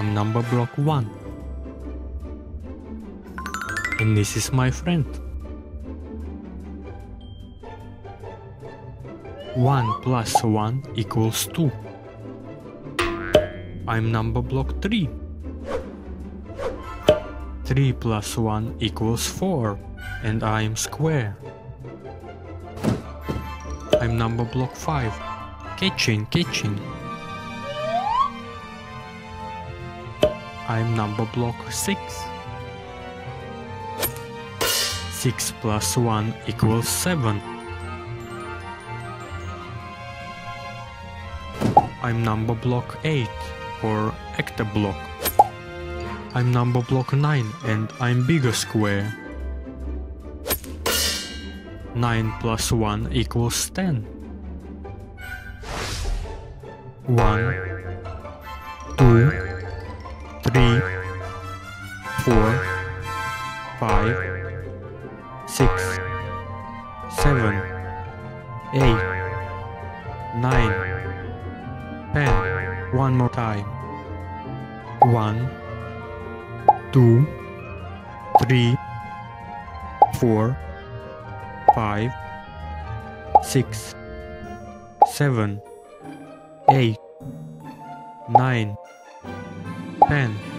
I'm number block 1. And this is my friend. 1 plus 1 equals 2. I'm number block 3. 3 plus 1 equals 4 and I'm square. I'm number block 5. Catching, catching. I'm number block 6. 6 plus 1 equals 7. I'm number block 8 or Octoblock. I'm number block 9 and I'm bigger square. 9 plus 1 equals 10. 1, 2, 3, 4, 5, 6, 7, 8, 9, 10. One more time. 1, 2, 3, 4, five, six, seven, eight, nine, ten.